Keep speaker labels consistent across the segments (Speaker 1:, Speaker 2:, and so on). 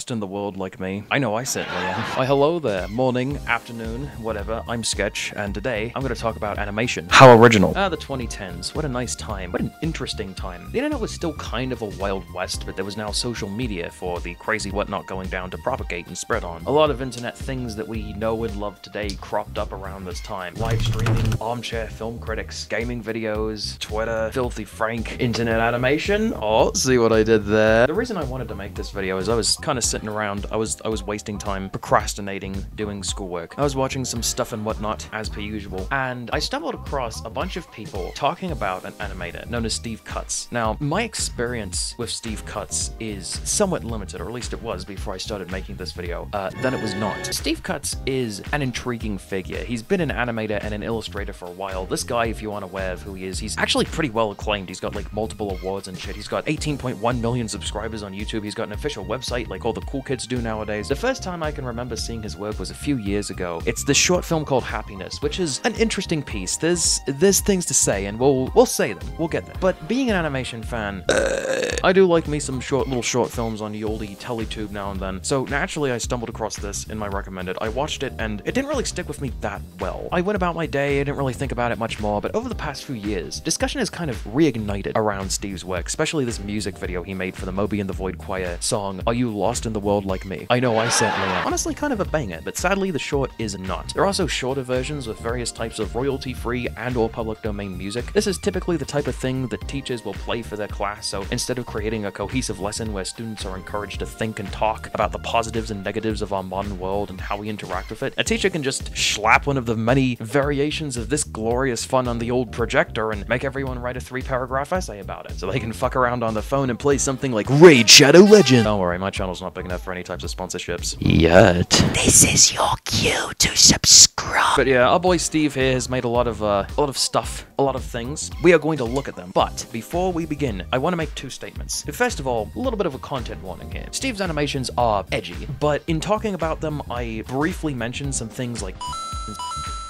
Speaker 1: lost in the world like me? I know I certainly am. Why, hello there. Morning, afternoon, whatever. I'm Sketch, and today I'm going to talk about animation. How original. Ah, the 2010s. What a nice time. What an interesting time. The internet was still kind of a wild west, but there was now social media for the crazy whatnot going down to propagate and spread on. A lot of internet things that we know and love today cropped up around this time. Live streaming, armchair film critics, gaming videos, Twitter, Filthy Frank, internet animation. Oh, see what I did there. The reason I wanted to make this video is I was kind of sitting around, I was I was wasting time procrastinating, doing schoolwork. I was watching some stuff and whatnot, as per usual, and I stumbled across a bunch of people talking about an animator known as Steve Cutts. Now, my experience with Steve Cutts is somewhat limited, or at least it was before I started making this video. Uh, then it was not. Steve Cutts is an intriguing figure. He's been an animator and an illustrator for a while. This guy, if you aren't aware of who he is, he's actually pretty well acclaimed. He's got like multiple awards and shit. He's got 18.1 million subscribers on YouTube. He's got an official website like all the cool kids do nowadays. The first time I can remember seeing his work was a few years ago. It's the short film called Happiness, which is an interesting piece. There's there's things to say, and we'll we'll say them. We'll get there. But being an animation fan, uh. I do like me some short little short films on the oldie Teletube now and then. So naturally, I stumbled across this in my recommended. I watched it, and it didn't really stick with me that well. I went about my day. I didn't really think about it much more. But over the past few years, discussion has kind of reignited around Steve's work, especially this music video he made for the Moby and the Void Choir song, Are You Lost in the World Like Me? I know I certainly am. Honestly, kind of a banger, but sadly the short is not. There are also shorter versions with various types of royalty-free and or public domain music. This is typically the type of thing that teachers will play for their class, so instead of creating a cohesive lesson where students are encouraged to think and talk about the positives and negatives of our modern world and how we interact with it, a teacher can just slap one of the many variations of this glorious fun on the old projector and make everyone write a three-paragraph essay about it, so they can fuck around on the phone and play something like Raid Shadow Legend. Don't worry, my channel's not big enough for any types of sponsorships. Yet.
Speaker 2: This is your cue to subscribe.
Speaker 1: But yeah, our boy Steve here has made a lot of uh, a lot of stuff, a lot of things. We are going to look at them. But before we begin, I want to make two statements. First of all, a little bit of a content warning here. Steve's animations are edgy, but in talking about them, I briefly mentioned some things like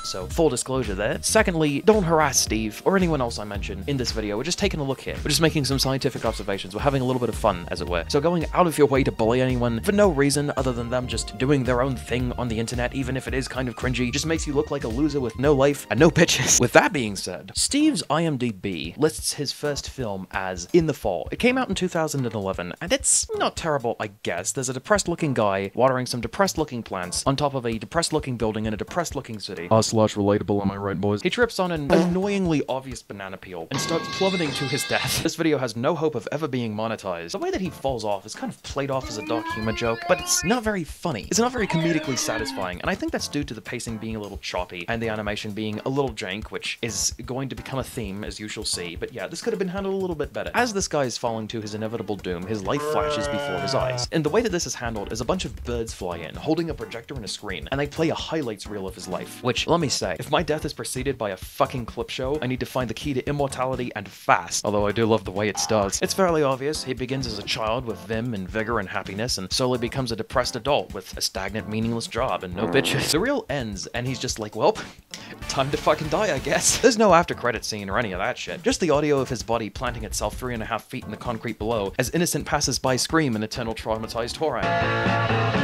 Speaker 1: so full disclosure there. Secondly, don't harass Steve or anyone else I mention in this video. We're just taking a look here. We're just making some scientific observations. We're having a little bit of fun, as it were. So going out of your way to bully anyone for no reason other than them just doing their own thing on the internet, even if it is kind of cringy, just makes you look like a loser with no life and no pitches. With that being said, Steve's IMDb lists his first film as In the Fall. It came out in 2011, and it's not terrible, I guess. There's a depressed looking guy watering some depressed looking plants on top of a depressed looking building in a depressed looking city. Slash relatable, am I right, boys? He trips on an uh. annoyingly obvious banana peel and starts plummeting to his death. This video has no hope of ever being monetized. The way that he falls off is kind of played off as a dark humor joke, but it's not very funny. It's not very comedically satisfying, and I think that's due to the pacing being a little choppy and the animation being a little jank, which is going to become a theme, as you shall see. But yeah, this could have been handled a little bit better. As this guy is falling to his inevitable doom, his life flashes before his eyes. And the way that this is handled is a bunch of birds fly in, holding a projector and a screen, and they play a highlights reel of his life. Which, let me say, if my death is preceded by a fucking clip show, I need to find the key to immortality and fast. Although I do love the way it starts. It's fairly obvious. He begins as a child with vim and vigor and happiness, and slowly becomes a depressed adult with a stagnant, meaningless job and no bitches. The reel ends, and he's just like, well, time to fucking die, I guess. There's no after credit scene or any of that shit. Just the audio of his body planting itself three and a half feet in the concrete below as innocent passers-by scream in eternal traumatized horror.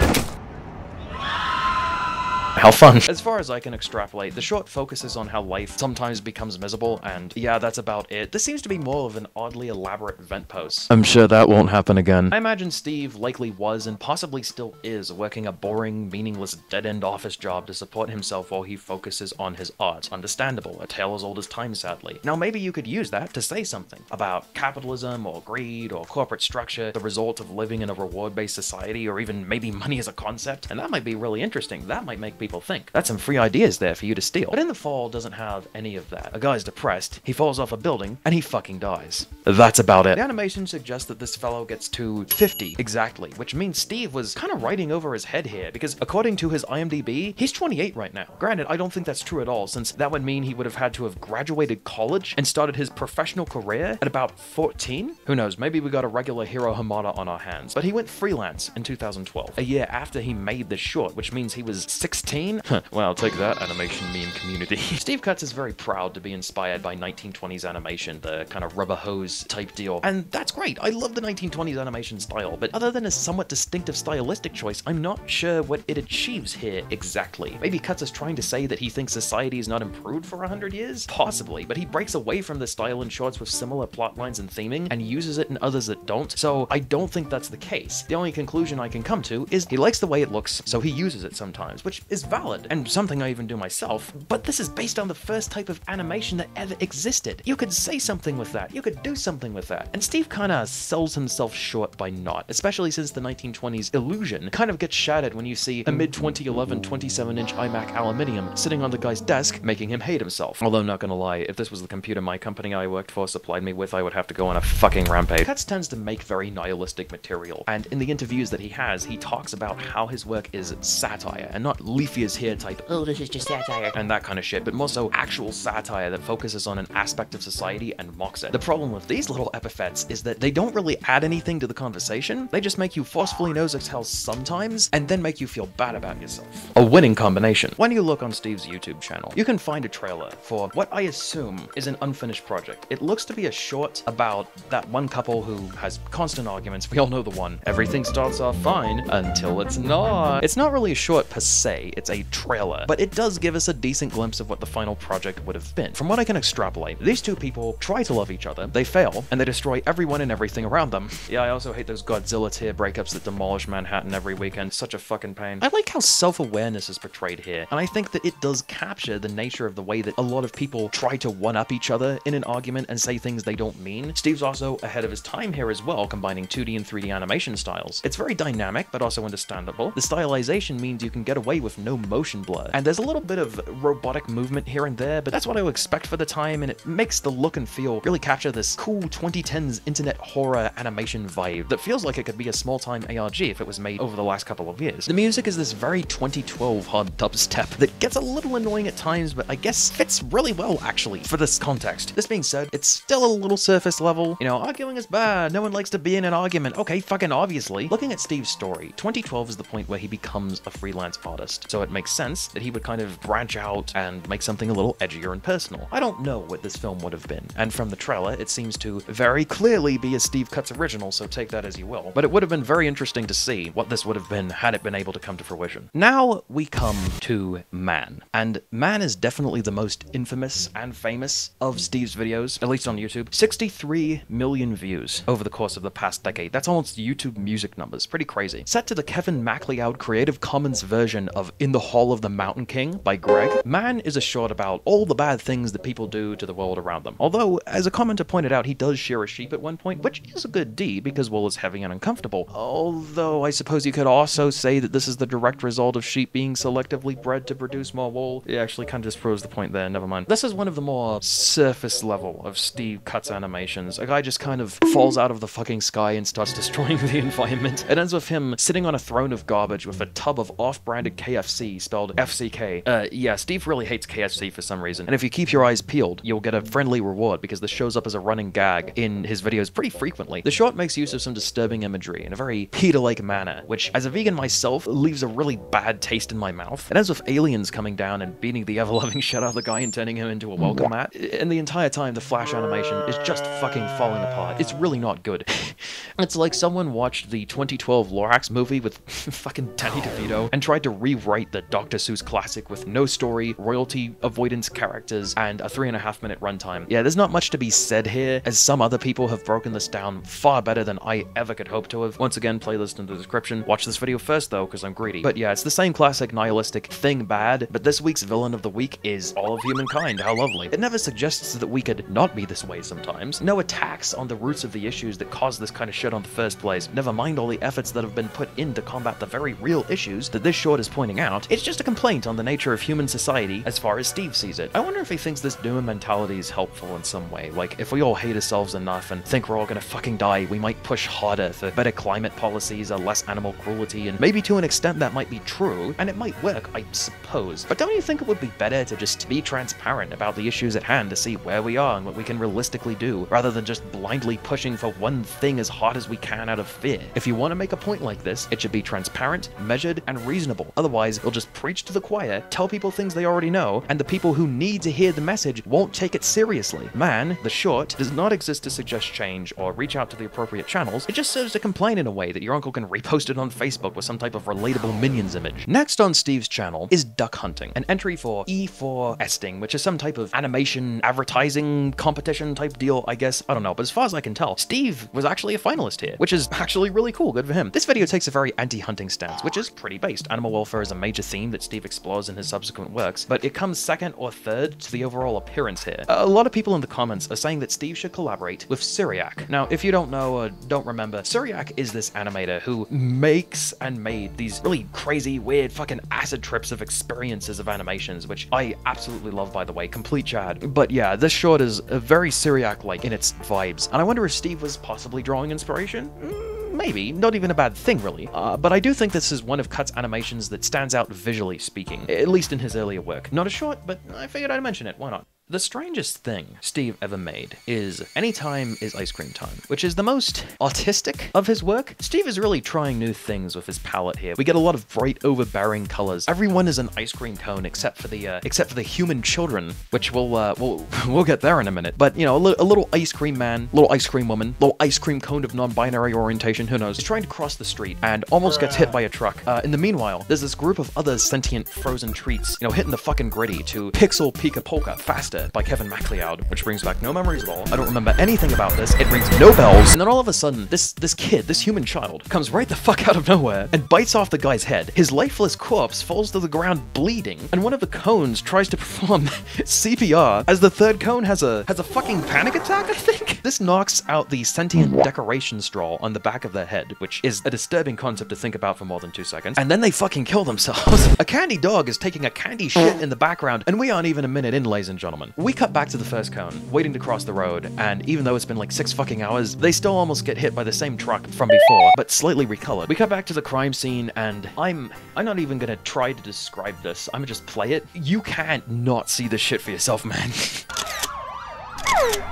Speaker 1: How fun. As far as I can extrapolate, the short focuses on how life sometimes becomes miserable, and yeah, that's about it. This seems to be more of an oddly elaborate vent post. I'm sure that won't happen again. I imagine Steve likely was and possibly still is working a boring, meaningless, dead-end office job to support himself while he focuses on his art. Understandable, a tale as old as time, sadly. Now, maybe you could use that to say something about capitalism or greed or corporate structure, the result of living in a reward-based society, or even maybe money as a concept, and that might be really interesting. That might make people think. That's some free ideas there for you to steal. But In the Fall doesn't have any of that. A guy's depressed, he falls off a building, and he fucking dies. That's about it. The animation suggests that this fellow gets to 50 exactly, which means Steve was kind of writing over his head here, because according to his IMDb, he's 28 right now. Granted, I don't think that's true at all, since that would mean he would have had to have graduated college and started his professional career at about 14? Who knows, maybe we got a regular Hiro Hamada on our hands. But he went freelance in 2012, a year after he made this short, which means he was 16 2013? well, take that, animation meme community. Steve Cutts is very proud to be inspired by 1920s animation, the kind of rubber hose type deal. And that's great. I love the 1920s animation style, but other than a somewhat distinctive stylistic choice, I'm not sure what it achieves here exactly. Maybe Cutts is trying to say that he thinks society is not improved for 100 years? Possibly, but he breaks away from the style in shorts with similar plot lines and theming, and uses it in others that don't, so I don't think that's the case. The only conclusion I can come to is he likes the way it looks, so he uses it sometimes, which is valid, and something I even do myself, but this is based on the first type of animation that ever existed. You could say something with that, you could do something with that, and Steve kinda sells himself short by not, especially since the 1920s illusion kind of gets shattered when you see a mid-2011 27-inch iMac aluminium sitting on the guy's desk, making him hate himself. Although, not gonna lie, if this was the computer my company I worked for supplied me with, I would have to go on a fucking rampage. Cutts tends to make very nihilistic material, and in the interviews that he has, he talks about how his work is satire, and not leafy as here type,
Speaker 2: Oh, this is just satire.
Speaker 1: and that kind of shit, but more so actual satire that focuses on an aspect of society and mocks it. The problem with these little epithets is that they don't really add anything to the conversation, they just make you forcefully nose exhale sometimes, and then make you feel bad about yourself. A winning combination. When you look on Steve's YouTube channel, you can find a trailer for what I assume is an unfinished project. It looks to be a short about that one couple who has constant arguments. We all know the one. Everything starts off fine until it's not. It's not really a short per se, it's a trailer, but it does give us a decent glimpse of what the final project would have been. From what I can extrapolate, these two people try to love each other, they fail, and they destroy everyone and everything around them. Yeah, I also hate those Godzilla tier breakups that demolish Manhattan every weekend. Such a fucking pain. I like how self-awareness is portrayed here, and I think that it does capture the nature of the way that a lot of people try to one-up each other in an argument and say things they don't mean. Steve's also ahead of his time here as well, combining 2D and 3D animation styles. It's very dynamic, but also understandable. The stylization means you can get away with no motion blur, and there's a little bit of robotic movement here and there, but that's what I would expect for the time, and it makes the look and feel really capture this cool 2010s internet horror animation vibe that feels like it could be a small-time ARG if it was made over the last couple of years. The music is this very 2012 hard dubstep that gets a little annoying at times, but I guess fits really well actually for this context. This being said, it's still a little surface level. You know, arguing is bad. No one likes to be in an argument. Okay, fucking obviously. Looking at Steve's story, 2012 is the point where he becomes a freelance artist, so it makes sense that he would kind of branch out and make something a little edgier and personal. I don't know what this film would have been, and from the trailer, it seems to very clearly be a Steve Cutts original, so take that as you will. But it would have been very interesting to see what this would have been had it been able to come to fruition. Now we come to Man, and Man is definitely the most infamous and famous of Steve's videos, at least on YouTube. 63 million views over the course of the past decade. That's almost YouTube music numbers. Pretty crazy. Set to the Kevin MacLeod Creative Commons version of In the Hall of the Mountain King by Grieg, Man is a short about all the bad things that people do to the world around them. Although, as a commenter pointed out, he does shear a sheep at one point, which is a good deed because wool is heavy and uncomfortable. Although, I suppose you could also say that this is the direct result of sheep being selectively bred to produce more wool. It actually kind of disproves the point there, never mind. This is one of the more surface level of Steve Cutts animations. A guy just kind of falls out of the fucking sky and starts destroying the environment. It ends with him sitting on a throne of garbage with a tub of off-branded KFC spelled FCK. Uh, yeah, Steve really hates KFC for some reason. And if you keep your eyes peeled, you'll get a friendly reward because this shows up as a running gag in his videos pretty frequently. The short makes use of some disturbing imagery in a very PETA-like manner, which, as a vegan myself, leaves a really bad taste in my mouth. It ends with aliens coming down and beating the ever-loving shit out of the guy and turning him into a welcome mat. And the entire time, the Flash animation is just fucking falling apart. It's really not good. it's like someone watched the 2012 Lorax movie with fucking Danny DeVito and tried to rewrite the Dr. Seuss classic with no story, royalty avoidance characters, and a three and a half minute runtime. Yeah, there's not much to be said here, as some other people have broken this down far better than I ever could hope to have. Once again, playlist in the description. Watch this video first though, because I'm greedy. But yeah, it's the same classic nihilistic thing bad, but this week's villain of the week is all of humankind. How lovely. It never suggests that we could not be this way sometimes. No attacks on the roots of the issues that cause this kind of shit on the first place. Never mind all the efforts that have been put in to combat the very real issues that this short is pointing out. It's just a complaint on the nature of human society as far as Steve sees it. I wonder if he thinks this doom mentality is helpful in some way. Like, if we all hate ourselves enough and think we're all gonna fucking die, we might push harder for better climate policies or less animal cruelty, and maybe to an extent that might be true, and it might work, I suppose. But don't you think it would be better to just be transparent about the issues at hand to see where we are and what we can realistically do, rather than just blindly pushing for one thing as hard as we can out of fear? If you want to make a point like this, it should be transparent, measured, and reasonable. Otherwise, is he'll just preach to the choir, tell people things they already know, and the people who need to hear the message won't take it seriously. Man, the short, does not exist to suggest change or reach out to the appropriate channels. It just serves to complain in a way that your uncle can repost it on Facebook with some type of relatable Minions image. Next on Steve's channel is Duck Hunting, an entry for E4 Esting, which is some type of animation advertising competition type deal, I guess. I don't know, but as far as I can tell, Steve was actually a finalist here, which is actually really cool. Good for him. This video takes a very anti-hunting stance, which is pretty based. Animal welfare is a major theme that Steve explores in his subsequent works, but it comes second or third to the overall appearance here. A lot of people in the comments are saying that Steve should collaborate with Cyriak. Now, if you don't know or don't remember, Cyriak is this animator who makes and made these really crazy, weird, fucking acid trips of experiences of animations, which I absolutely love, by the way. Complete Chad. But yeah, this short is very Cyriak-like in its vibes, and I wonder if Steve was possibly drawing inspiration? Mm, maybe, not even a bad thing really. Uh, but I do think this is one of Cutts' animations that stands out visually speaking, at least in his earlier work. Not a short, but I figured I'd mention it, why not? The strangest thing Steve ever made is Anytime is Ice Cream Time, which is the most autistic of his work. Steve is really trying new things with his palette here. We get a lot of bright, overbearing colors. Everyone is an ice cream cone except for the uh, except for the human children, which we'll uh, we'll we'll get there in a minute. But you know, a, li a little ice cream man, little ice cream woman, little ice cream cone of non-binary orientation. Who knows? He's trying to cross the street and almost gets hit by a truck. Uh, in the meanwhile, there's this group of other sentient frozen treats, you know, hitting the fucking gritty to Pixel Peeker Polka faster by Kevin MacLeod, which brings back no memories at all. I don't remember anything about this. It rings no bells. And then all of a sudden, this this kid, this human child, comes right the fuck out of nowhere and bites off the guy's head. His lifeless corpse falls to the ground bleeding, and one of the cones tries to perform CPR as the third cone has a has a fucking panic attack, I think. This knocks out the sentient decoration straw on the back of their head, which is a disturbing concept to think about for more than two seconds. And then they fucking kill themselves. a candy dog is taking a candy shit in the background, and we aren't even a minute in, ladies and gentlemen. We cut back to the first cone, waiting to cross the road, and even though it's been like six fucking hours, they still almost get hit by the same truck from before, but slightly recolored. We cut back to the crime scene, and I'm I'm not even gonna try to describe this. I'm gonna just play it. You can't not see this shit for yourself, man.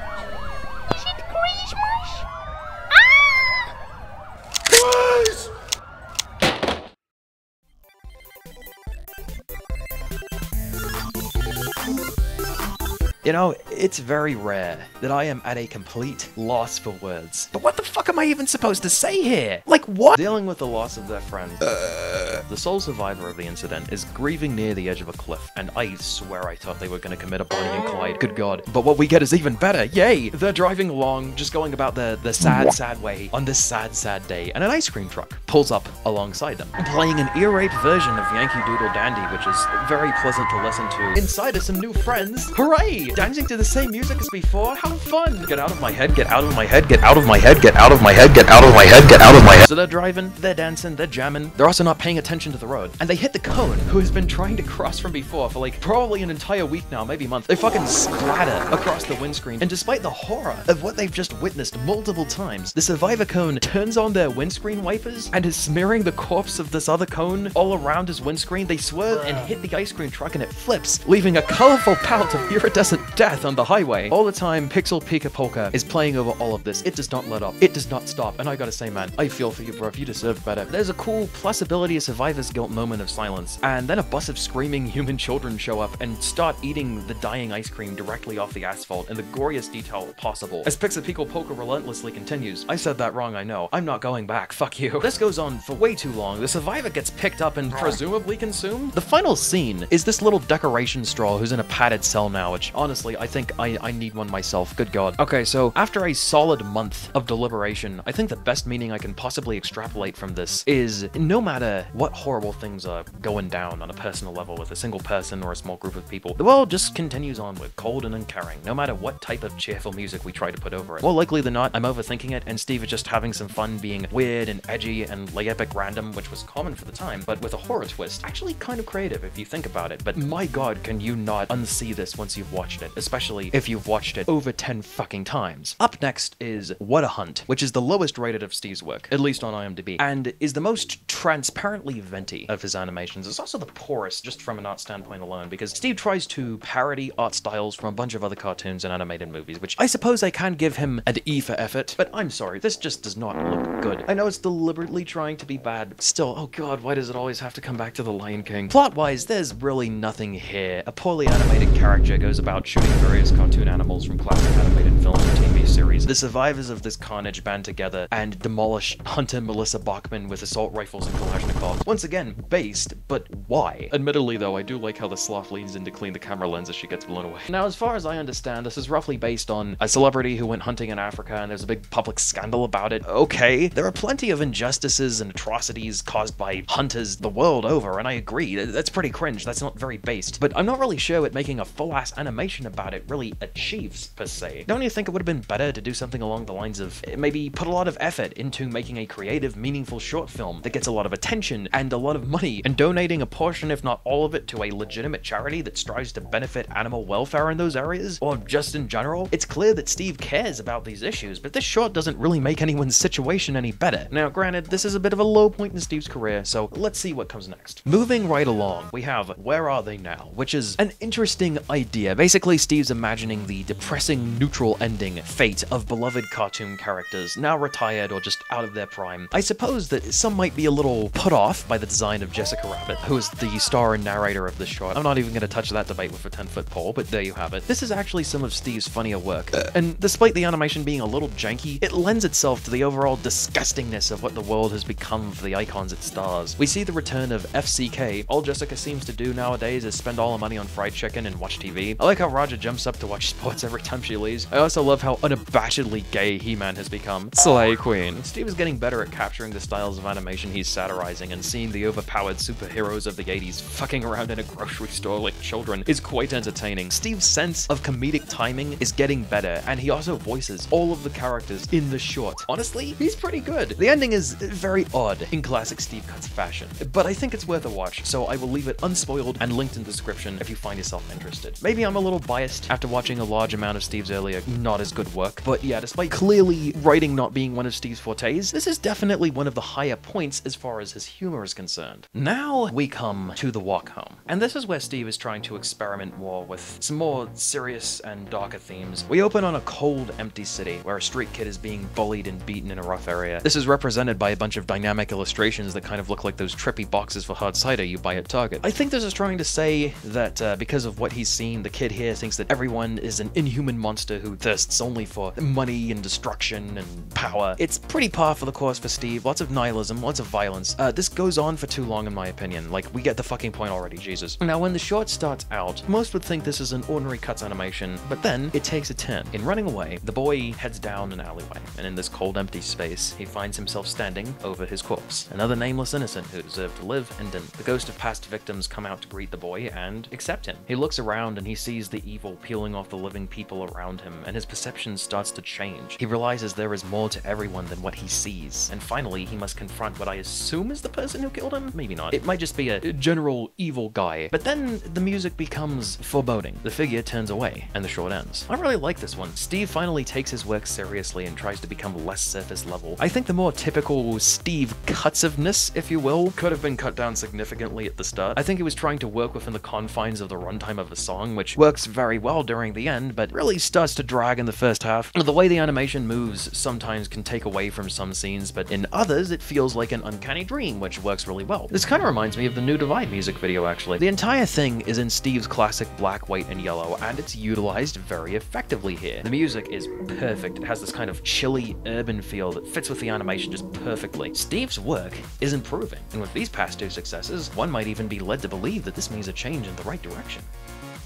Speaker 1: You know, it's very rare that I am at a complete loss for words. But what the fuck am I even supposed to say here? Like, what? Dealing with the loss of their friend. Uh, The sole survivor of the incident is grieving near the edge of a cliff, and I swear I thought they were gonna commit a Bonnie and Clyde. Good god. But what we get is even better. Yay! They're driving along, just going about the, the sad, sad way on this sad, sad day, and an ice cream truck pulls up alongside them, playing an ear-rape version of Yankee Doodle Dandy, which is very pleasant to listen to. Inside are some new friends. Hooray! Dancing to the same music as before? How fun! Get out of my head, get out of my head, get out of my head, get out of my head, get out of my head, get out of my head. So they're driving, they're dancing, they're jamming. They're also not paying attention to the road. And they hit the cone, who has been trying to cross from before for like probably an entire week now, maybe month. They fucking splatter across the windscreen. And despite the horror of what they've just witnessed multiple times, the survivor cone turns on their windscreen wipers and is smearing the corpse of this other cone all around his windscreen. They swerve and hit the ice cream truck and it flips, leaving a colorful pout of iridescent death on the highway. All the time, Pixel Peeker Polka is playing over all of this. It does not let up. It does not stop. And I gotta say, man, I feel for you, bro. You deserve better. There's a cool plus ability of survivor's guilt moment of silence, and then a bus of screaming human children show up and start eating the dying ice cream directly off the asphalt in the goriest detail possible. As Pixel Peeker Polka relentlessly continues, I said that wrong, I know. I'm not going back. Fuck you. This goes on for way too long. The survivor gets picked up and presumably consumed. The final scene is this little decoration straw who's in a padded cell now, which honestly, I think I, I need one myself. Good god. Okay, so after a solid month of deliberation, I think the best meaning I can possibly extrapolate from this is no matter what horrible things are going down on a personal level with a single person or a small group of people, the world just continues on with cold and uncaring, no matter what type of cheerful music we try to put over it. More likely than not, I'm overthinking it, and Steve is just having some fun being weird and edgy and lay epic random, which was common for the time, but with a horror twist. Actually kind of creative if you think about it, but my god, can you not unsee this once you've watched it, especially if you've watched it over 10 fucking times. Up next is What a Hunt, which is the lowest rated of Steve's work, at least on IMDb, and is the most transparently venti of his animations. It's also the poorest, just from an art standpoint alone, because Steve tries to parody art styles from a bunch of other cartoons and animated movies, which I suppose I can give him an E for effort, but I'm sorry, this just does not look good. I know it's deliberately trying to be bad, but still, oh god, why does it always have to come back to The Lion King? Plot-wise, there's really nothing here. A poorly animated character goes about shooting various cartoon animals from classic animated films and TV series. The survivors of this carnage band together and demolish Hunter Melissa Bachman with assault rifles and Kalashnikov. Once again, based, but why? Admittedly though, I do like how the sloth leans in to clean the camera lens as she gets blown away. Now, as far as I understand, this is roughly based on a celebrity who went hunting in Africa and there's a big public scandal about it. Okay, there are plenty of injustices and atrocities caused by hunters the world over, and I agree, that's pretty cringe, that's not very based. But I'm not really sure what making a full-ass animation about it really achieves, per se. Don't you think it would have been better to do something along the lines of eh, maybe put a lot of effort into making a creative, meaningful short film that gets a lot of attention and a lot of money, and donating a portion, if not all of it, to a legitimate charity that strives to benefit animal welfare in those areas, or just in general? It's clear that Steve cares about these issues, but this short doesn't really make anyone's situation any better. Now, granted, this is a bit of a low point in Steve's career, so let's see what comes next. Moving right along, we have Where Are They Now, which is an interesting idea. Basically, Steve's imagining the depressing neutral ending fate of beloved cartoon characters, now retired or just out of their prime. I suppose that some might be a little put off by the design of Jessica Rabbit, who is the star and narrator of this short. I'm not even going to touch that debate with a 10 foot pole, but there you have it. This is actually some of Steve's funnier work, uh. and despite the animation being a little janky, it lends itself to the overall disgustingness of what the world has become for the icons it stars. We see the return of FCK. All Jessica seems to do nowadays is spend all her money on fried chicken and watch TV. I like how Roger jumps up to watch sports every time she leaves. I also love how unabashedly gay He-Man has become. Slay Queen. Steve is getting better at capturing the styles of animation he's satirizing, and seeing the overpowered superheroes of the 80s fucking around in a grocery store like children is quite entertaining. Steve's sense of comedic timing is getting better, and he also voices all of the characters in the short. Honestly, he's pretty good. The ending is very odd in classic Steve Cutts fashion, but I think it's worth a watch, so I will leave it unspoiled and linked in the description if you find yourself interested. Maybe I'm a little biased after watching a large amount of Steve's earlier not as good work, but yeah, despite clearly writing not being one of Steve's fortes, this is definitely one of the higher points as far as his humor is concerned. Now we come to the walk home, and this is where Steve is trying to experiment more with some more serious and darker themes. We open on a cold, empty city where a street kid is being bullied and beaten in a rough area. This is represented by a bunch of dynamic illustrations that kind of look like those trippy boxes for hard cider you buy at Target. I think this is trying to say that uh, because of what he's seen, the kid here thinks that everyone is an inhuman monster who thirsts only for money and destruction and power. It's pretty par for the course for Steve. Lots of nihilism, lots of violence. Uh, this goes on for too long in my opinion. Like, we get the fucking point already, Jesus. Now, when the short starts out, most would think this is an ordinary Cutts animation, but then it takes a turn. In running away, the boy heads down an alleyway, and in this cold, empty space, he finds himself standing over his corpse. Another nameless innocent who deserved to live and didn't. The ghost of past victims come out to greet the boy and accept him. He looks around and he sees the evil peeling off the living people around him, and his perception starts to change. He realizes there is more to everyone than what he sees, and finally he must confront what I assume is the person who killed him? Maybe not. It might just be a general evil guy. But then the music becomes foreboding. The figure turns away, and the short ends. I really like this one. Steve finally takes his work seriously and tries to become less surface level. I think the more typical Steve cutsiveness, if you will, could have been cut down significantly at the start. I think he was trying to work within the confines of the runtime of the song, which works very well during the end, but really starts to drag in the first half. The way the animation moves sometimes can take away from some scenes, but in others it feels like an uncanny dream, which works really well. This kind of reminds me of the New Divide music video, actually. The entire thing is in Steve's classic black, white, and yellow, and it's utilized very effectively here. The music is perfect. It has this kind of chilly, urban feel that fits with the animation just perfectly. Steve's work is improving, and with these past two successes, one might even be led to believe that this means a change in the right direction.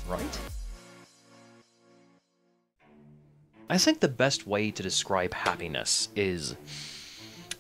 Speaker 1: Right? I think the best way to describe happiness is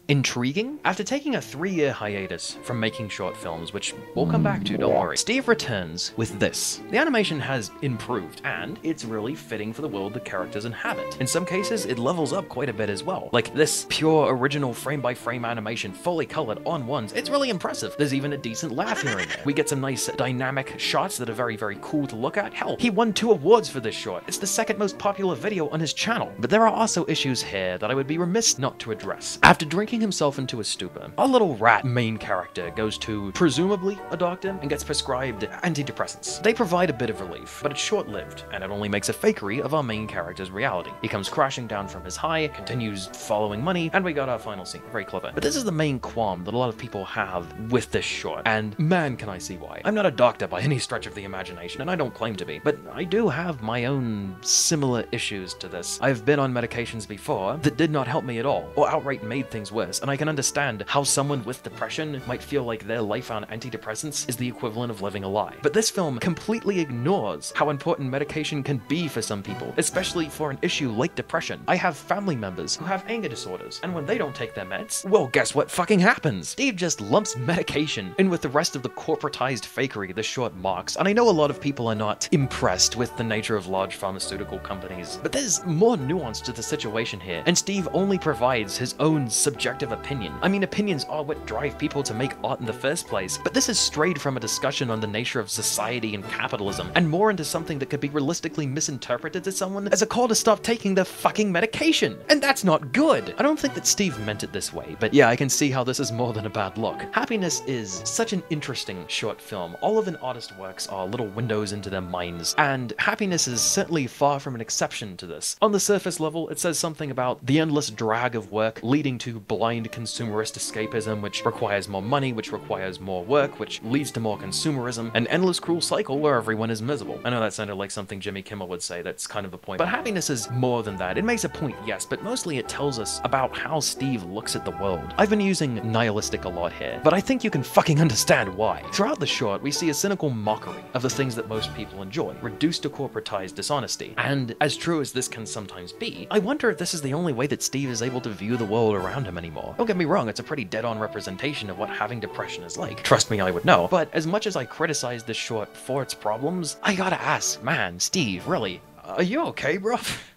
Speaker 1: intriguing. After taking a three-year hiatus from making short films, which we'll come back to, don't worry, Steve returns with this. The animation has improved, and it's really fitting for the world the characters inhabit. In some cases, it levels up quite a bit as well. Like this pure original frame-by-frame animation, fully colored on ones, it's really impressive. There's even a decent laugh here and there. We get some nice dynamic shots that are very, very cool to look at. Hell, he won two awards for this short. It's the second most popular video on his channel. But there are also issues here that I would be remiss not to address. After drinking himself into a stupor. Our little rat main character goes to, presumably, a doctor and gets prescribed antidepressants. They provide a bit of relief, but it's short-lived, and it only makes a fakery of our main character's reality. He comes crashing down from his high, continues following money, and we got our final scene. Very clever. But this is the main qualm that a lot of people have with this short, and man can I see why. I'm not a doctor by any stretch of the imagination, and I don't claim to be, but I do have my own similar issues to this. I've been on medications before that did not help me at all, or outright made things worse, and I can understand how someone with depression might feel like their life on antidepressants is the equivalent of living a lie. But this film completely ignores how important medication can be for some people, especially for an issue like depression. I have family members who have anger disorders, and when they don't take their meds, well, guess what fucking happens? Steve just lumps medication in with the rest of the corporatized fakery the short marks, and I know a lot of people are not impressed with the nature of large pharmaceutical companies, but there's more nuance to the situation here, and Steve only provides his own subjective opinion. I mean, opinions are what drive people to make art in the first place, but this has strayed from a discussion on the nature of society and capitalism, and more into something that could be realistically misinterpreted to someone as a call to stop taking their fucking medication. And that's not good. I don't think that Steve meant it this way, but yeah, I can see how this is more than a bad look. Happiness is such an interesting short film. All of an artist's works are little windows into their minds, and Happiness is certainly far from an exception to this. On the surface level, it says something about the endless drag of work leading to consumerist escapism, which requires more money, which requires more work, which leads to more consumerism, an endless cruel cycle where everyone is miserable. I know that sounded like something Jimmy Kimmel would say, that's kind of the point. But happiness is more than that. It makes a point, yes, but mostly it tells us about how Steve looks at the world. I've been using nihilistic a lot here, but I think you can fucking understand why. Throughout the short, we see a cynical mockery of the things that most people enjoy, reduced to corporatized dishonesty. And as true as this can sometimes be, I wonder if this is the only way that Steve is able to view the world around him anymore. Don't get me wrong, it's a pretty dead-on representation of what having depression is like. Trust me, I would know. But as much as I criticize this short for its problems, I gotta ask, man, Steve, really, are you okay, bro?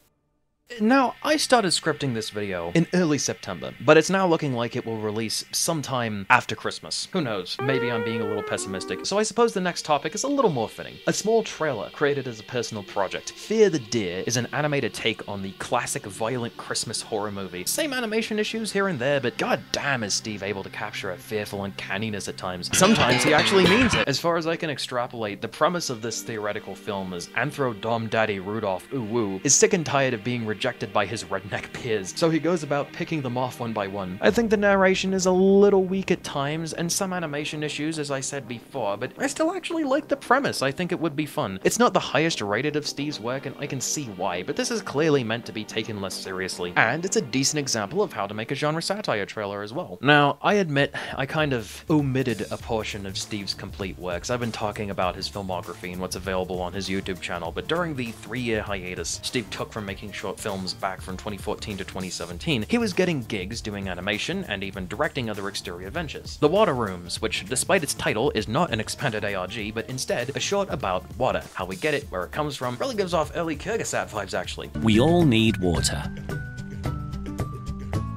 Speaker 1: Now, I started scripting this video in early September, but it's now looking like it will release sometime after Christmas. Who knows, maybe I'm being a little pessimistic, so I suppose the next topic is a little more fitting. A small trailer created as a personal project. Fear the Deer is an animated take on the classic violent Christmas horror movie. Same animation issues here and there, but god damn is Steve able to capture a fearful uncanniness at times. Sometimes he actually means it. As far as I can extrapolate, the premise of this theoretical film is Anthro Dom Daddy Rudolph Uwu is sick and tired of being rejected by his redneck peers, so he goes about picking them off one by one. I think the narration is a little weak at times, and some animation issues, as I said before, but I still actually like the premise. I think it would be fun. It's not the highest rated of Steve's work, and I can see why, but this is clearly meant to be taken less seriously. And it's a decent example of how to make a genre satire trailer as well. Now, I admit, I kind of omitted a portion of Steve's complete works. I've been talking about his filmography and what's available on his YouTube channel, but during the three-year hiatus Steve took from making short films back from 2014 to 2017, he was getting gigs doing animation and even directing other exterior ventures. The Water Rooms, which despite its title is not an expanded ARG, but instead a short about water, how we get it, where it comes from, really gives off early Kurzgesagt vibes actually.
Speaker 2: We all need water.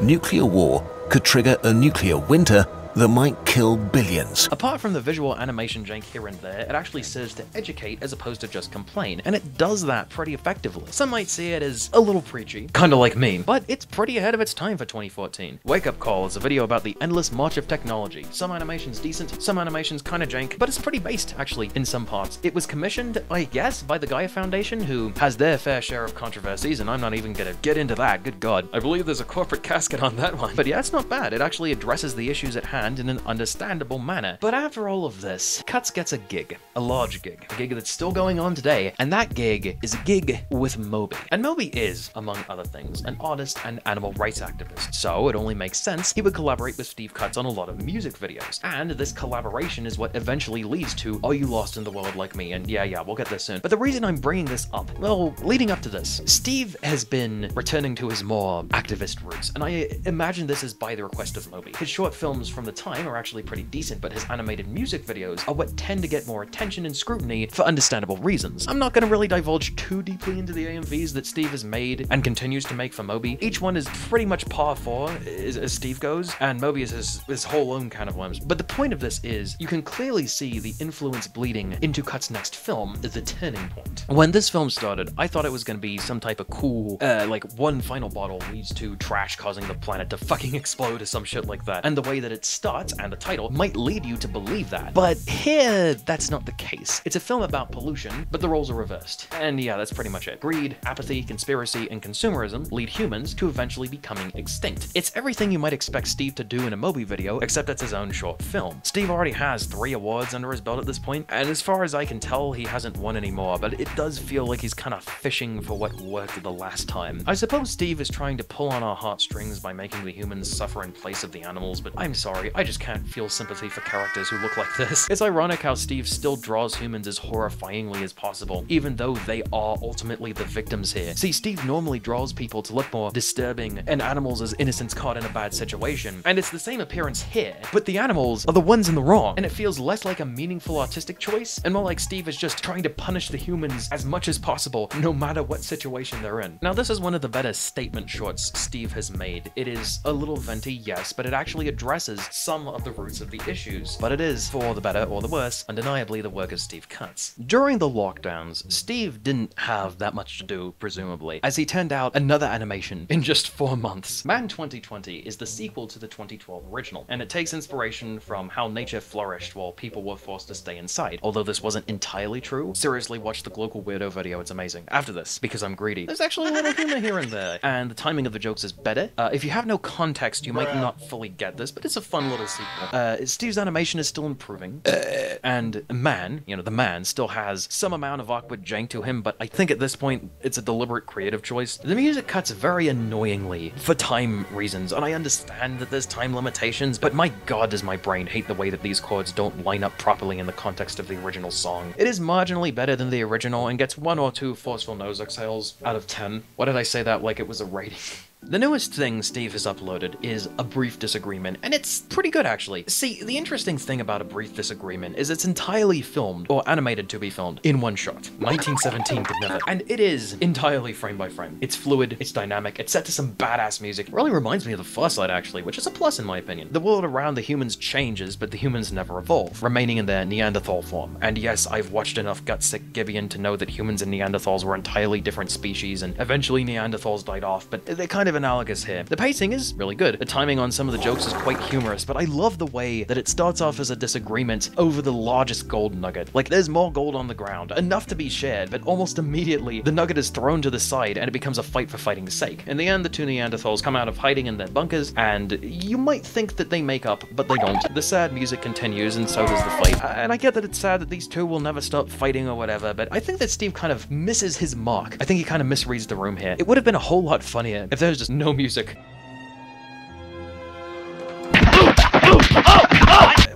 Speaker 3: Nuclear war could trigger a nuclear winter that might kill billions.
Speaker 1: Apart from the visual animation jank here and there, it actually serves to educate as opposed to just complain, and it does that pretty effectively. Some might see it as a little preachy, kinda like me, but it's pretty ahead of its time for 2014. Wake Up Call is a video about the endless march of technology. Some animation's decent, some animation's kinda jank, but it's pretty based, actually, in some parts. It was commissioned, I guess, by the Gaia Foundation, who has their fair share of controversies, and I'm not even gonna get into that, good god. I believe there's a corporate casket on that one. But yeah, it's not bad. It actually addresses the issues at hand in an understandable manner. But after all of this, Cutts gets a gig, a large gig, a gig that's still going on today, and that gig is a gig with Moby. And Moby is, among other things, an artist and animal rights activist, so it only makes sense he would collaborate with Steve Cutts on a lot of music videos. And this collaboration is what eventually leads to Are You Lost in the World Like Me? And yeah, yeah, we'll get there soon. But the reason I'm bringing this up, well, leading up to this, Steve has been returning to his more activist roots, and I imagine this is by the request of Moby. His short films from the the time are actually pretty decent, but his animated music videos are what tend to get more attention and scrutiny for understandable reasons. I'm not to really divulge too deeply into the AMVs that Steve has made and continues to make for Moby. Each one is pretty much par 4 as, Steve goes, and Moby is his, his whole own kind of worms. But the point of this is, you can clearly see the influence bleeding into Cutts' next film, The Turning Point. When this film started, I thought it was to be some type of cool, uh, like one final bottle leads to trash causing the planet to fucking explode or some shit like that. And the way that it starts and the title might lead you to believe that. But here, that's not the case. It's a film about pollution, but the roles are reversed. And yeah, that's pretty much it. Greed, apathy, conspiracy, and consumerism lead humans to eventually becoming extinct. It's everything you might expect Steve to do in a Moby video, except it's his own short film. Steve already has three awards under his belt at this point, and as far as I can tell, he hasn't won any more, but it does feel like he's kind of fishing for what worked the last time. I suppose Steve is trying to pull on our heartstrings by making the humans suffer in place of the animals, but I'm sorry, I just can't feel sympathy for characters who look like this. It's ironic how Steve still draws humans as horrifyingly as possible, even though they are ultimately the victims here. See, Steve normally draws people to look more disturbing and animals as innocents caught in a bad situation, and it's the same appearance here, but the animals are the ones in the wrong, and it feels less like a meaningful artistic choice, and more like Steve is just trying to punish the humans as much as possible, no matter what situation they're in. Now, this is one of the better statement shorts Steve has made. It is a little venti, yes, but it actually addresses some of the roots of the issues. But it is, for the better or the worse, undeniably the work of Steve Cutts. During the lockdowns, Steve didn't have that much to do, presumably, as he turned out another animation in just four months. Man 2020 is the sequel to the 2012 original, and it takes inspiration from how nature flourished while people were forced to stay inside. Although this wasn't entirely true, seriously watch the Global Weirdo video, it's amazing. After this, because I'm greedy, there's actually a little humor here and there, and the timing of the jokes is better. Uh, if you have no context, you might not fully get this, but it's a fun little sequel. Uh, Steve's animation is still improving, uh, and man, you know, the man still has some amount of awkward jank to him, but I think at this point, it's a deliberate creative choice. The music cuts very annoyingly for time reasons, and I understand that there's time limitations, but my god does my brain hate the way that these chords don't line up properly in the context of the original song. It is marginally better than the original and gets one or two forceful nose exhales out of 10. Why did I say that like it was a rating? The newest thing Steve has uploaded is A Brief Disagreement, and it's pretty good actually. See, the interesting thing about A Brief Disagreement is it's entirely filmed, or animated to be filmed, in one shot. 1917 could never. And it is entirely frame by frame. It's fluid, it's dynamic, it's set to some badass music. It really reminds me of the first Side actually, which is a plus in my opinion. The world around the humans changes, but the humans never evolve, remaining in their Neanderthal form. And yes, I've watched enough Gutsick Gibbon to know that humans and Neanderthals were entirely different species, and eventually Neanderthals died off, but they're kind of analogous here. The pacing is really good. The timing on some of the jokes is quite humorous, but I love the way that it starts off as a disagreement over the largest gold nugget. Like, there's more gold on the ground, enough to be shared, but almost immediately, the nugget is thrown to the side and it becomes a fight for fighting's sake. In the end, the two Neanderthals come out of hiding in their bunkers, and you might think that they make up, but they don't. The sad music continues, and so does the fight. And I get that it's sad that these two will never stop fighting or whatever, but I think that Steve kind of misses his mark. I think he kind of misreads the room here. It would have been a whole lot funnier if there was just no music.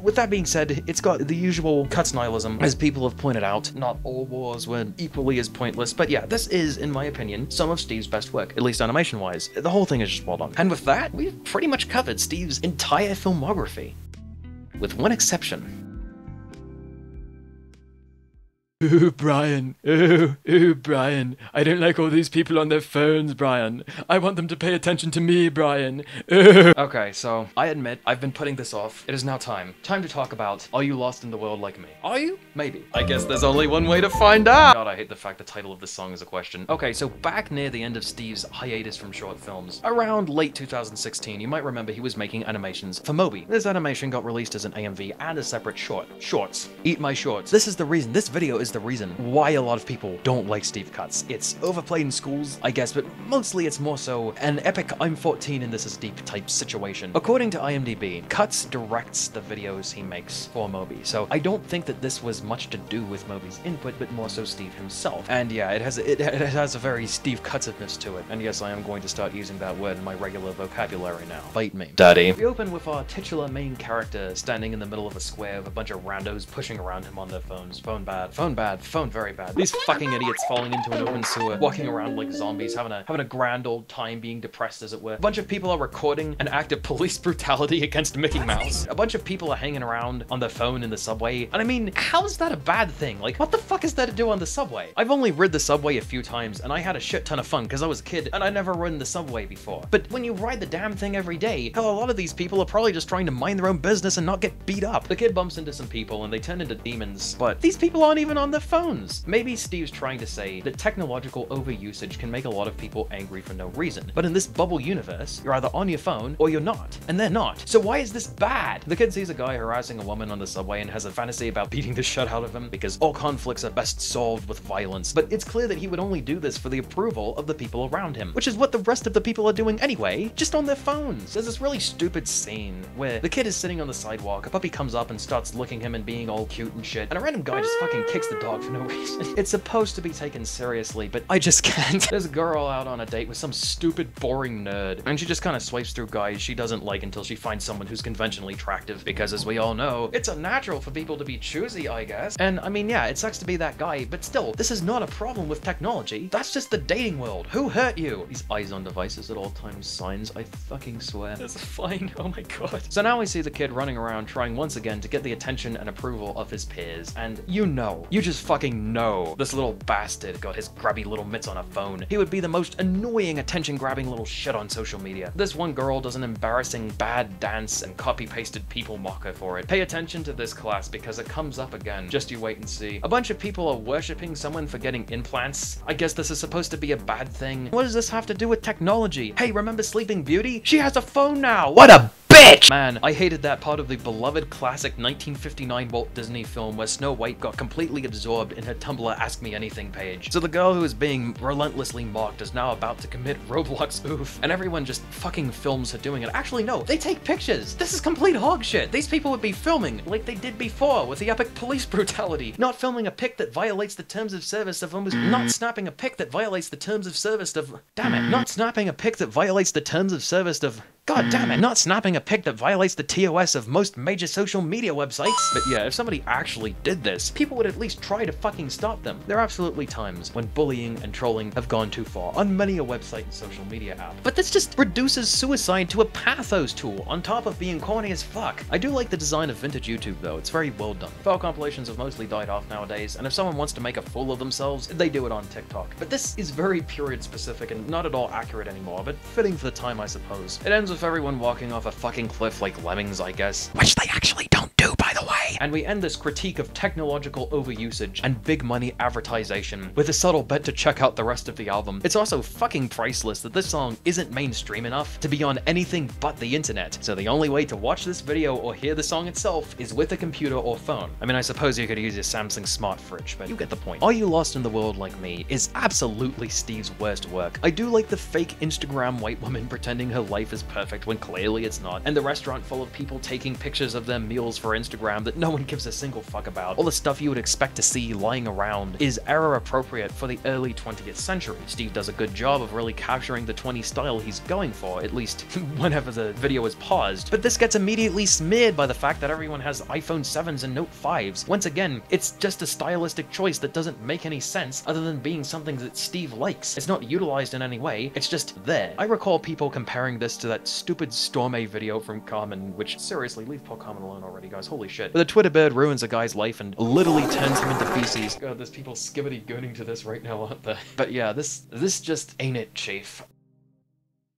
Speaker 1: With that being said, it's got the usual Cutts nihilism, as people have pointed out. Not all wars were equally as pointless, but yeah, this is, in my opinion, some of Steve's best work, at least animation-wise. The whole thing is just well done. And with that, we've pretty much covered Steve's entire filmography. With one exception.
Speaker 4: Ooh, Brian. Ooh, ooh, Brian. I don't like all these people on their phones, Brian. I want them to pay attention to me, Brian. Ooh.
Speaker 1: Okay, so I admit I've been putting this off. It is now time. Time to talk about Are You Lost in the World Like Me? Are you? Maybe. I guess there's only one way to find out. God, I hate the fact the title of this song is a question. Okay, so back near the end of Steve's hiatus from short films, around late 2016, you might remember he was making animations for Moby. This animation got released as an AMV and a separate short. Shorts. Eat my shorts. This is the reason. This video is the reason why a lot of people don't like Steve Cutts. It's overplayed in schools, I guess, but mostly it's more so an epic I'm 14 and this is deep type situation. According to IMDb, Cutts directs the videos he makes for Moby, so I don't think that this was much to do with Moby's input, but more so Steve himself. And yeah, it has it, it has a very Steve Cutsiveness to it. And yes, I am going to start using that word in my regular vocabulary now. Bite me. Daddy. We open with our titular main character standing in the middle of a square with a bunch of randos pushing around him on their phones. Phone bad. Phone bad. Phone very bad. These fucking idiots falling into an open sewer, walking around like zombies, having a having a grand old time, being depressed as it were. A bunch of people are recording an act of police brutality against Mickey Mouse. A bunch of people are hanging around on their phone in the subway. And I mean, how is that a bad thing? Like, what the fuck is there to do on the subway? I've only rid the subway a few times, and I had a shit ton of fun because I was a kid and I never ridden the subway before. But when you ride the damn thing every day, hell, a lot of these people are probably just trying to mind their own business and not get beat up. The kid bumps into some people and they turn into demons, but these people aren't even on their phones. Maybe Steve's trying to say that technological overusage can make a lot of people angry for no reason. But in this bubble universe, you're either on your phone or you're not, and they're not. So why is this bad? The kid sees a guy harassing a woman on the subway and has a fantasy about beating the shit out of him because all conflicts are best solved with violence. But it's clear that he would only do this for the approval of the people around him, which is what the rest of the people are doing anyway, just on their phones. There's this really stupid scene where the kid is sitting on the sidewalk, a puppy comes up and starts licking him and being all cute and shit, and a random guy just fucking kicks the dog for no reason. It's supposed to be taken seriously, but I just can't. There's a girl out on a date with some stupid, boring nerd, and she just kind of swipes through guys she doesn't like until she finds someone who's conventionally attractive, because as we all know, it's unnatural for people to be choosy, I guess. And I mean, yeah, it sucks to be that guy, but still, this is not a problem with technology. That's just the dating world. Who hurt you? These eyes on devices at all times signs, I fucking swear. That's fine. Oh my god. So now we see the kid running around trying once again to get the attention and approval of his peers, and you know, you just fucking know this little bastard got his grubby little mitts on a phone. He would be the most annoying attention-grabbing little shit on social media. This one girl does an embarrassing bad dance and copy-pasted people mock her for it. Pay attention to this class because it comes up again. Just you wait and see. A bunch of people are worshipping someone for getting implants. I guess this is supposed to be a bad thing. What does this have to do with technology? Hey, remember Sleeping Beauty? She has a phone now! What a bitch! Man, I hated that part of the beloved classic 1959 Walt Disney film where Snow White got completely absorbed in her Tumblr Ask Me Anything page. So the girl who is being relentlessly mocked is now about to commit Roblox oof, and everyone just fucking films her doing it. Actually, no, they take pictures. This is complete hogsshit. These people would be filming like they did before with the epic police brutality, not filming a pic that violates the terms of service of almost not snapping a pic that violates the terms of service of damn it, not snapping a pic that violates the terms of service of God damn it, not snapping a pic that violates the TOS of most major social media websites. But yeah, if somebody actually did this, people would at least try to fucking stop them. There are absolutely times when bullying and trolling have gone too far on many a website and social media app. But this just reduces suicide to a pathos tool on top of being corny as fuck. I do like the design of vintage YouTube though, it's very well done. File compilations have mostly died off nowadays, and if someone wants to make a fool of themselves, they do it on TikTok. But this is very period specific and not at all accurate anymore, but fitting for the time I suppose. It ends with everyone walking off a fucking cliff like lemmings, I guess.
Speaker 2: Which they actually don't by the way.
Speaker 1: And we end this critique of technological overusage and big money advertisation with a subtle bet to check out the rest of the album. It's also fucking priceless that this song isn't mainstream enough to be on anything but the internet. So the only way to watch this video or hear the song itself is with a computer or phone. I mean, I suppose you could use your Samsung smart fridge, but you get the point. Are You Lost in the World Like Me is absolutely Steve's worst work. I do like the fake Instagram white woman pretending her life is perfect when clearly it's not, and the restaurant full of people taking pictures of their meals for Instagram that no one gives a single fuck about. All the stuff you would expect to see lying around is era appropriate for the early 20th century. Steve does a good job of really capturing the 20 style he's going for, at least whenever the video is paused, but this gets immediately smeared by the fact that everyone has iPhone 7s and Note 5s. Once again, it's just a stylistic choice that doesn't make any sense other than being something that Steve likes. It's not utilized in any way, it's just there. I recall people comparing this to that stupid Storm video from Carmen, which seriously, leave poor Carmen alone already, guys. Holy shit. But the Twitter bird ruins a guy's life and literally turns him into feces. God, there's people skibbity gooning to this right now, aren't there? But yeah, this this just ain't it, Chief.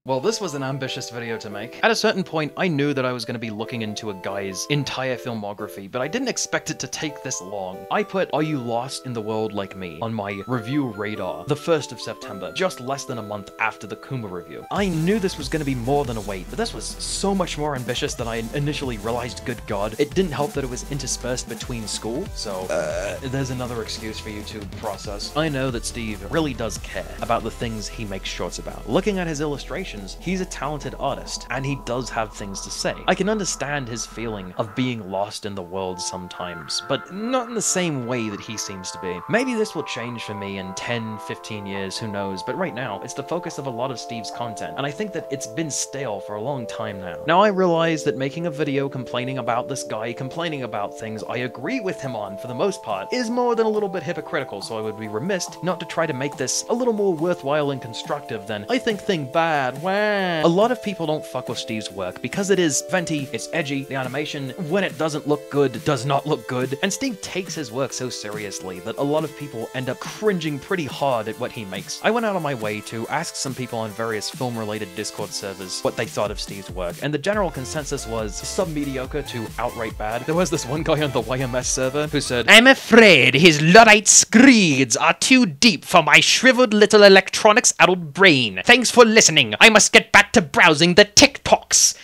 Speaker 1: Well, this was an ambitious video to make. At a certain point, I knew that I was going to be looking into a guy's entire filmography, but I didn't expect it to take this long. I put Are You Lost in the World Like Me on my review radar the 1st of September, just less than a month after the Kuma review. I knew this was going to be more than a wait, but this was so much more ambitious than I initially realized, good god. It didn't help that it was interspersed between school, so uh, there's another excuse for you to process. I know that Steve really does care about the things he makes shorts about. Looking at his illustrations, he's a talented artist, and he does have things to say. I can understand his feeling of being lost in the world sometimes, but not in the same way that he seems to be. Maybe this will change for me in 10, 15 years, who knows, but right now, it's the focus of a lot of Steve's content, and I think that it's been stale for a long time now. Now I realize that making a video complaining about this guy complaining about things I agree with him on for the most part is more than a little bit hypocritical, so I would be remiss not to try to make this a little more worthwhile and constructive than I think thing bad, wah. A lot of people don't fuck with Steve's work because it is venti, it's edgy, the animation, when it doesn't look good, does not look good, and Steve takes his work so seriously that a lot of people end up cringing pretty hard at what he makes. I went out on my way to ask some people on various film-related Discord servers what they thought of Steve's work, and the general consensus was sub-mediocre to outright bad. There was this one guy on the YMS server who said,
Speaker 2: I'm afraid his Luddite screeds are too deep for my shriveled little electronics addled brain. Thanks for listening. I must get back to browsing the TikToks.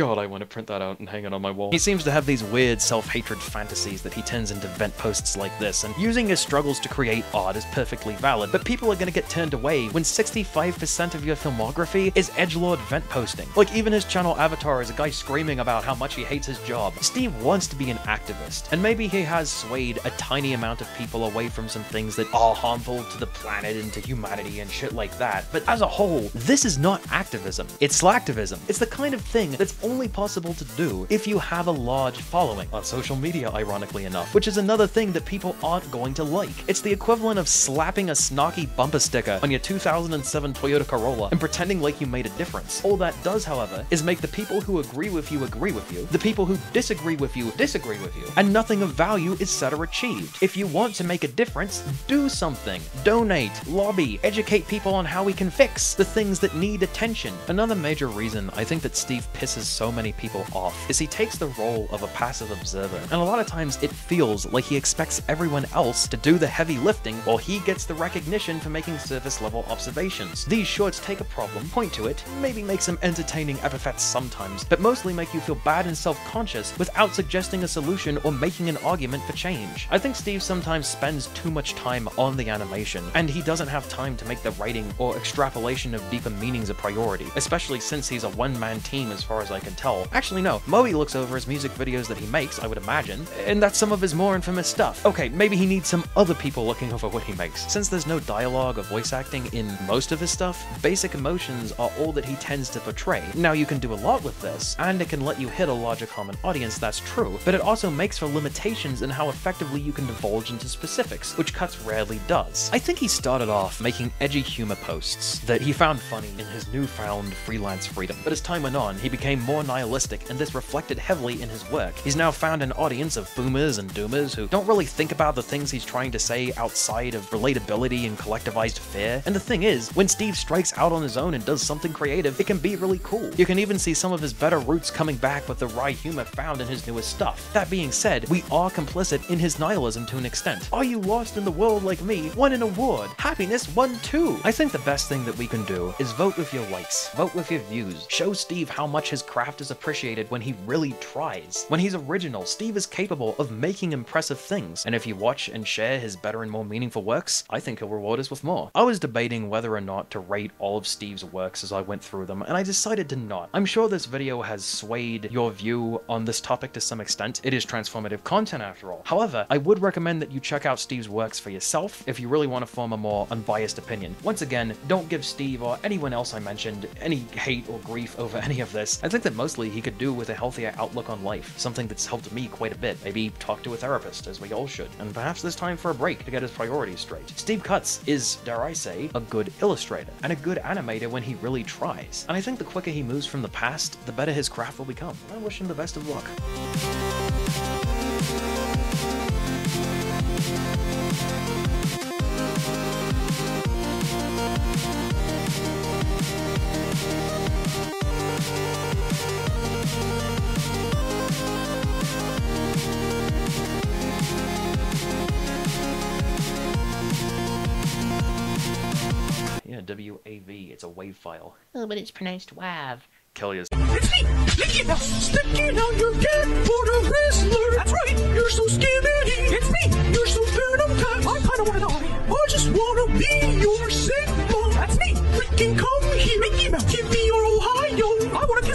Speaker 1: God, I want to print that out and hang it on my wall. He seems to have these weird self-hatred fantasies that he turns into vent posts like this, and using his struggles to create art is perfectly valid, but people are gonna get turned away when 65% of your filmography is edgelord vent posting. Like, even his channel avatar is a guy screaming about how much he hates his job. Steve wants to be an activist, and maybe he has swayed a tiny amount of people away from some things that are harmful to the planet and to humanity and shit like that, but as a whole, this is not activism. It's slacktivism. It's the kind of thing that's only possible to do if you have a large following on social media, ironically enough, which is another thing that people aren't going to like. It's the equivalent of slapping a snarky bumper sticker on your 2007 Toyota Corolla and pretending like you made a difference. All that does, however, is make the people who agree with you agree with you, the people who disagree with you disagree with you, and nothing of value is said or achieved. If you want to make a difference, do something. Donate, lobby, educate people on how we can fix the things that need attention. Another major reason I think that Steve pisses so many people off is he takes the role of a passive observer, and a lot of times it feels like he expects everyone else to do the heavy lifting while he gets the recognition for making surface level observations. These shorts take a problem, point to it, maybe make some entertaining epithets sometimes, but mostly make you feel bad and self-conscious without suggesting a solution or making an argument for change. I think Steve sometimes spends too much time on the animation, and he doesn't have time to make the writing or extrapolation of deeper meanings a priority, especially since he's a one-man team as far as I can tell. Actually no, Moe looks over his music videos that he makes, I would imagine, and that's some of his more infamous stuff. Okay, maybe he needs some other people looking over what he makes. Since there's no dialogue or voice acting in most of his stuff, basic emotions are all that he tends to portray. Now you can do a lot with this, and it can let you hit a larger common audience, that's true, but it also makes for limitations in how effectively you can divulge into specifics, which Cutts rarely does. I think he started off making edgy humor posts that he found funny in his newfound freelance freedom, but as time went on, he became more nihilistic, and this reflected heavily in his work. He's now found an audience of boomers and doomers who don't really think about the things he's trying to say outside of relatability and collectivized fear. And the thing is, when Steve strikes out on his own and does something creative, it can be really cool. You can even see some of his better roots coming back with the wry humor found in his newest stuff. That being said, we are complicit in his nihilism to an extent. Are you lost in the world like me? Won an award. Happiness won too. I think the best thing that we can do is vote with your likes, vote with your views, show Steve how much his craft is appreciated when he really tries. When he's original, Steve is capable of making impressive things, and if you watch and share his better and more meaningful works, I think he'll reward us with more. I was debating whether or not to rate all of Steve's works as I went through them, and I decided to not. I'm sure this video has swayed your view on this topic to some extent. It is transformative content after all. However, I would recommend that you check out Steve's works for yourself if you really want to form a more unbiased opinion. Once again, don't give Steve or anyone else I mentioned any hate or grief over any of this. I think that mostly he could do with a healthier outlook on life, something that's helped me quite a bit. Maybe talk to a therapist, as we all should, and perhaps there's time for a break to get his priorities straight. Steve Cutts is, dare I say, a good illustrator, and a good animator when he really tries. And I think the quicker he moves from the past, the better his craft will become. I wish him the best of luck. a WAV. It's a wave file.
Speaker 2: Oh, but it's pronounced WAV.
Speaker 1: Kelly is.
Speaker 5: Sticking out your for the wrestler. That's right. You're so. It's me. You're so bad. I kinda wanna die. I just wanna be your That's me. Freaking come here. Mickey Mouse. Give me your Ohio. I wanna